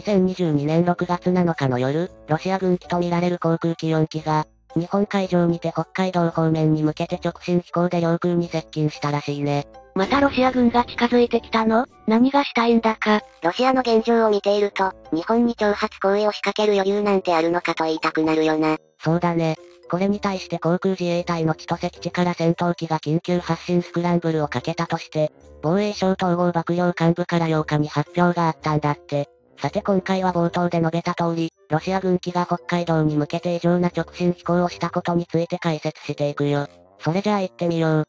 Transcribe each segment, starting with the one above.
2022年6月7日の夜、ロシア軍機とみられる航空機4機が、日本海上にて北海道方面に向けて直進飛行で領空に接近したらしいね。またロシア軍が近づいてきたの何がしたいんだか。ロシアの現状を見ていると、日本に挑発行為を仕掛ける余裕なんてあるのかと言いたくなるよな。そうだね。これに対して航空自衛隊の千歳基地から戦闘機が緊急発進スクランブルをかけたとして、防衛省統合幕僚幹部から8日に発表があったんだって。さて今回は冒頭で述べた通り、ロシア軍機が北海道に向けて異常な直進飛行をしたことについて解説していくよ。それじゃあ行ってみよう。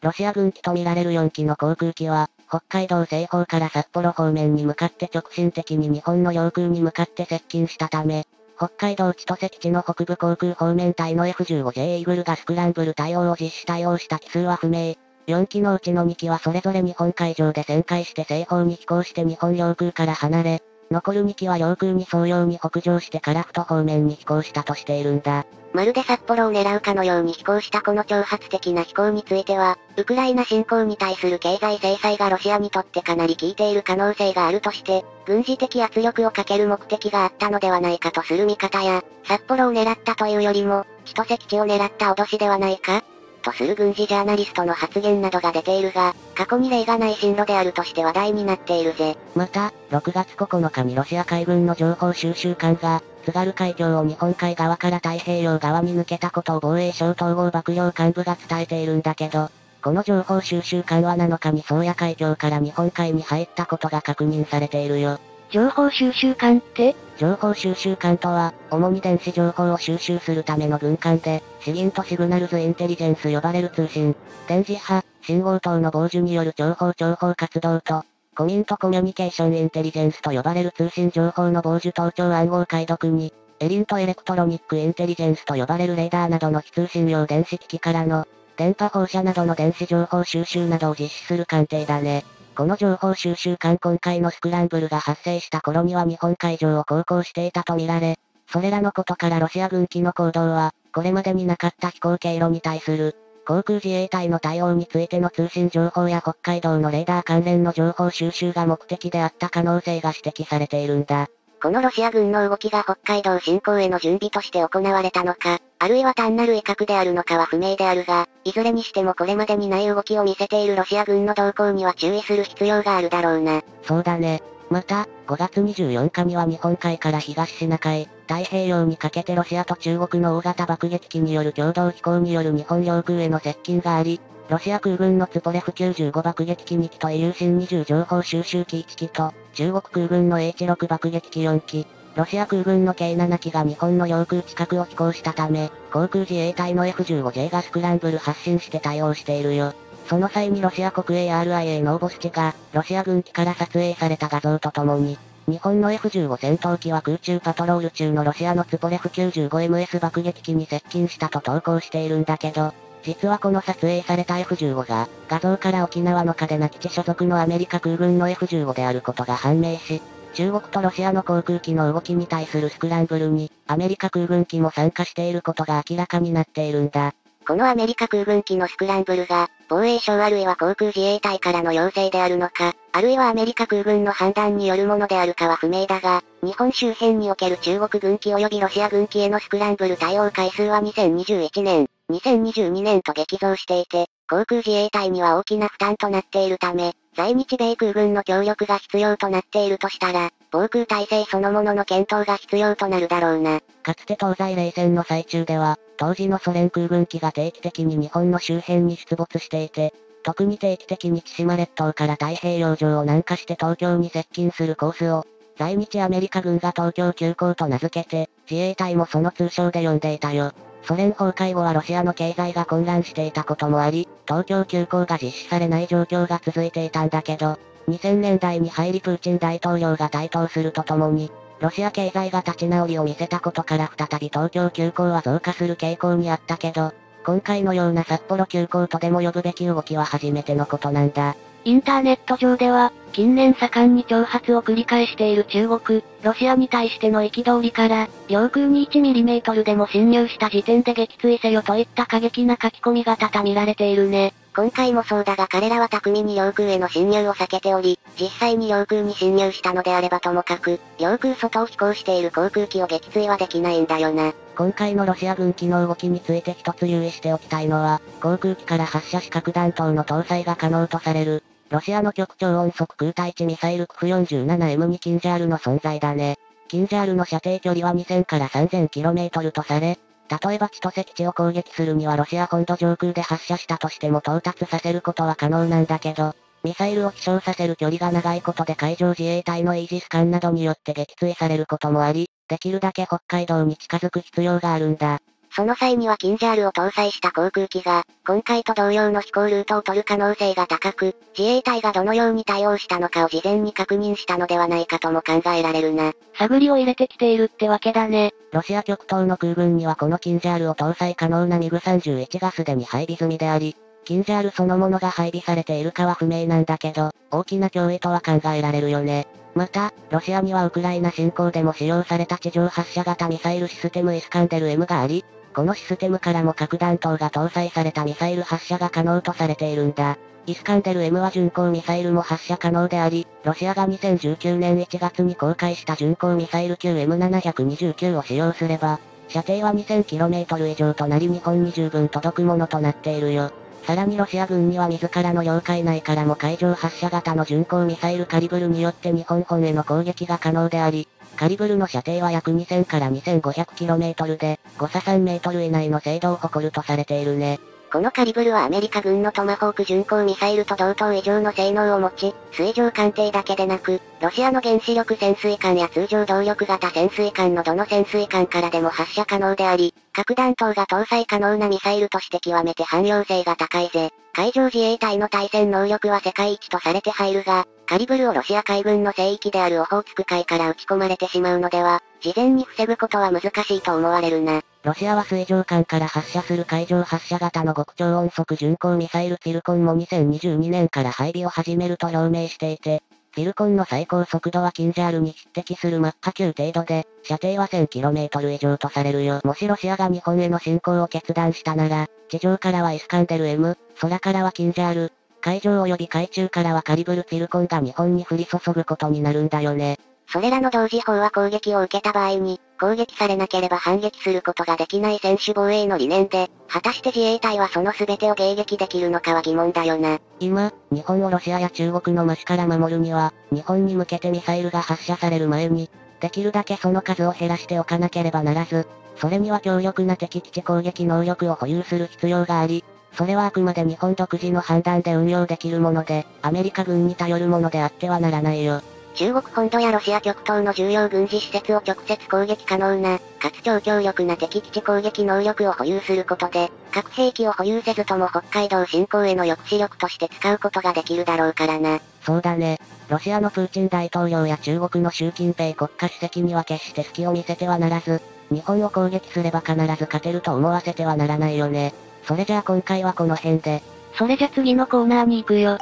ロシア軍機とみられる4機の航空機は、北海道西方から札幌方面に向かって直進的に日本の領空に向かって接近したため、北海道千歳基地の北部航空方面隊の F15J イーグルがスクランブル対応を実施対応した機数は不明。4機のうちの2機はそれぞれ日本海上で旋回して西方に飛行して日本領空から離れ、残る2機は領空に沿うように北上してカフト方面に飛行したとしているんだ。まるで札幌を狙うかのように飛行したこの挑発的な飛行については、ウクライナ侵攻に対する経済制裁がロシアにとってかなり効いている可能性があるとして、軍事的圧力をかける目的があったのではないかとする見方や、札幌を狙ったというよりも、千歳基地を狙った脅しではないか？とする軍事ジャーナリストの発言などが出ているが、過去に例がない進路であるとして話題になっているぜ。また、6月9日にロシア海軍の情報収集艦が、津軽海峡を日本海側から太平洋側に抜けたことを防衛省統合幕僚幹部が伝えているんだけど、この情報収集艦は7日に宗谷海峡から日本海に入ったことが確認されているよ。情報収集艦って？情報収集艦とは、主に電子情報を収集するための軍艦で、シギンとシグナルズインテリジェンス呼ばれる通信、電磁波、信号等の傍受による情報情報活動と、コミントコミュニケーションインテリジェンスと呼ばれる通信情報の傍受盗聴暗号解読に、エリントエレクトロニックインテリジェンスと呼ばれるレーダーなどの非通信用電子機器からの、電波放射などの電子情報収集などを実施する艦艇だね。この情報収集艦今回のスクランブルが発生した頃には日本海上を航行していたとみられ、それらのことからロシア軍機の行動は、これまでになかった飛行経路に対する、航空自衛隊の対応についての通信情報や北海道のレーダー関連の情報収集が目的であった可能性が指摘されているんだ。このロシア軍の動きが北海道侵攻への準備として行われたのか、あるいは単なる威嚇であるのかは不明であるが、いずれにしてもこれまでにない動きを見せているロシア軍の動向には注意する必要があるだろうな。そうだね。また、5月24日には日本海から東シナ海、太平洋にかけてロシアと中国の大型爆撃機による共同飛行による日本領空への接近があり、ロシア空軍のツポレフ95爆撃機2機と EU 新20情報収集機1機と、中国空軍の H6 爆撃機4機、ロシア空軍の K7 機が日本の領空近くを飛行したため、航空自衛隊の F15J がスクランブル発進して対応しているよ。その際にロシア国営 RIA ノーボスチが、ロシア軍機から撮影された画像とともに、日本の F15 戦闘機は空中パトロール中のロシアのツポレフ 95MS 爆撃機に接近したと投稿しているんだけど、実はこの撮影された F15 が、画像から沖縄の嘉手納基地所属のアメリカ空軍の F15 であることが判明し、中国とロシアの航空機の動きに対するスクランブルに、アメリカ空軍機も参加していることが明らかになっているんだ。このアメリカ空軍機のスクランブルが、防衛省あるいは航空自衛隊からの要請であるのか、あるいはアメリカ空軍の判断によるものであるかは不明だが、日本周辺における中国軍機及びロシア軍機へのスクランブル対応回数は2021年、2022年と激増していて、航空自衛隊には大きな負担となっているため、在日米空軍の協力が必要となっているとしたら、防空体制そのものの検討が必要となるだろうな。かつて東西冷戦の最中では、当時のソ連空軍機が定期的に日本の周辺に出没していて、特に定期的に千島列島から太平洋上を南下して東京に接近するコースを、在日アメリカ軍が東京急行と名付けて、自衛隊もその通称で呼んでいたよ。ソ連崩壊後はロシアの経済が混乱していたこともあり、東京急行が実施されない状況が続いていたんだけど、2000年代に入りプーチン大統領が台頭するとともに、ロシア経済が立ち直りを見せたことから再び東京急行は増加する傾向にあったけど、今回のような札幌急行とでも呼ぶべき動きは初めてのことなんだ。インターネット上では、近年盛んに挑発を繰り返している中国、ロシアに対しての憤りから、領空に 1mm でも侵入した時点で撃墜せよといった過激な書き込みが多々見られているね。今回もそうだが彼らは巧みに領空への侵入を避けており、実際に領空に侵入したのであればともかく、領空外を飛行している航空機を撃墜はできないんだよな。今回のロシア軍機の動きについて一つ留意しておきたいのは、航空機から発射し核弾頭の搭載が可能とされる、ロシアの極超音速空対地ミサイルクフ 47M2 キンジャールの存在だね。キンジャールの射程距離は2000から 3000km とされ、例えば千歳基地を攻撃するにはロシア本土上空で発射したとしても到達させることは可能なんだけど、ミサイルを飛翔させる距離が長いことで海上自衛隊のイージス艦などによって撃墜されることもあり、できるだけ北海道に近づく必要があるんだ。その際にはキンジャールを搭載した航空機が、今回と同様の飛行ルートを取る可能性が高く、自衛隊がどのように対応したのかを事前に確認したのではないかとも考えられるな。探りを入れてきているってわけだね。ロシア極東の空軍にはこのキンジャールを搭載可能なミグ31がすでに配備済みであり、キンジャールそのものが配備されているかは不明なんだけど、大きな脅威とは考えられるよね。また、ロシアにはウクライナ侵攻でも使用された地上発射型ミサイルシステムイスカンデル M があり、このシステムからも核弾頭が搭載されたミサイル発射が可能とされているんだ。イスカンデル M は巡航ミサイルも発射可能であり、ロシアが2019年1月に公開した巡航ミサイル級 M729 を使用すれば、射程は 2000km 以上となり日本に十分届くものとなっているよ。さらにロシア軍には自らの領海内からも海上発射型の巡航ミサイルカリブルによって日本本への攻撃が可能であり、カリブルの射程は約2000から 2500km で、誤差 3m 以内の精度を誇るとされているね。このカリブルはアメリカ軍のトマホーク巡航ミサイルと同等以上の性能を持ち、水上艦艇だけでなく、ロシアの原子力潜水艦や通常動力型潜水艦のどの潜水艦からでも発射可能であり、核弾頭が搭載可能なミサイルとして極めて汎用性が高いぜ。海上自衛隊の対戦能力は世界一とされて入るが、カリブルをロシア海軍の聖域であるオホーツク海から撃ち込まれてしまうのでは、事前に防ぐことは難しいと思われるな。ロシアは水上艦から発射する海上発射型の極超音速巡航ミサイルツィルコンも2022年から配備を始めると表明していて、ツィルコンの最高速度はキンジャールに匹敵するマッハ級程度で、射程は 1000km 以上とされるよ。もしロシアが日本への侵攻を決断したなら、地上からはイスカンデル M、空からはキンジャール、海上及び海中からはカリブルツィルコンが日本に降り注ぐことになるんだよね。それらの同時砲は攻撃を受けた場合に、攻撃されなければ反撃することができない専守防衛の理念で、果たして自衛隊はその全てを迎撃できるのかは疑問だよな。今、日本をロシアや中国のマシから守るには、日本に向けてミサイルが発射される前に、できるだけその数を減らしておかなければならず、それには強力な敵基地攻撃能力を保有する必要があり、それはあくまで日本独自の判断で運用できるもので、アメリカ軍に頼るものであってはならないよ。中国本土やロシア極東の重要軍事施設を直接攻撃可能な、かつ超強力な敵基地攻撃能力を保有することで、核兵器を保有せずとも北海道侵攻への抑止力として使うことができるだろうからな。そうだね。ロシアのプーチン大統領や中国の習近平国家主席には決して隙を見せてはならず、日本を攻撃すれば必ず勝てると思わせてはならないよね。それじゃあ今回はこの辺で。それじゃ次のコーナーに行くよ。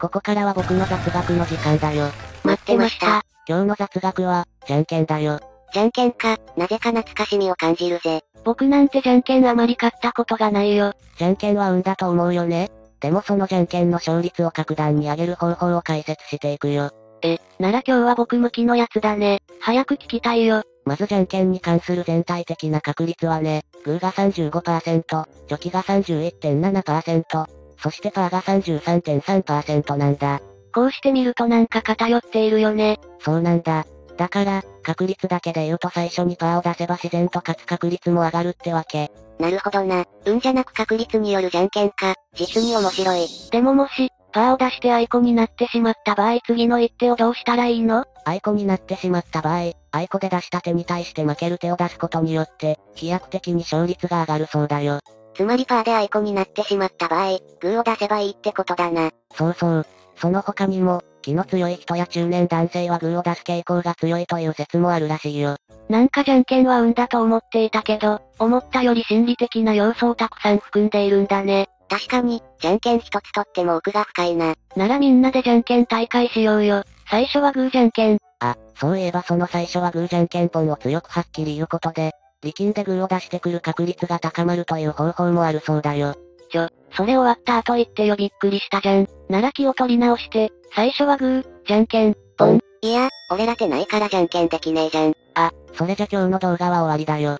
ここからは僕の雑学の時間だよ。待ってました。今日の雑学は、じゃんけんだよ。じゃんけんか、なぜか懐かしみを感じるぜ。僕なんてじゃんけんあまり勝ったことがないよ。じゃんけんは運だと思うよね。でもそのじゃんけんの勝率を格段に上げる方法を解説していくよ。え、なら今日は僕向きのやつだね。早く聞きたいよ。まずじゃんけんに関する全体的な確率はね、グーが35%、チョキが31.7%、そしてパーが33.3%なんだ。こうして見るとなんか偏っているよね。そうなんだ。だから、確率だけで言うと最初にパーを出せば自然と勝つ確率も上がるってわけ。なるほどな。運じゃなく確率によるじゃんけんか。実に面白い。でももし、パーを出してアイコになってしまった場合次の一手をどうしたらいいの？アイコになってしまった場合、アイコで出した手に対して負ける手を出すことによって、飛躍的に勝率が上がるそうだよ。つまりパーでアイコになってしまった場合、グーを出せばいいってことだな。そうそう。その他にも、気の強い人や中年男性はグーを出す傾向が強いという説もあるらしいよ。なんかじゃんけんは運だと思っていたけど、思ったより心理的な要素をたくさん含んでいるんだね。確かに、じゃんけん一つとっても奥が深いな。ならみんなでじゃんけん大会しようよ。最初はグーじゃんけん。あ、そういえばその最初はグーじゃんけんポンを強くはっきり言うことで、力んでグーを出してくる確率が高まるという方法もあるそうだよ。ちょ、それ終わった後言ってよびっくりしたじゃん。なら気を取り直して、最初はグー、じゃんけん、ポン。いや、俺らてないからじゃんけんできねえじゃん。それじゃ今日の動画は終わりだよ。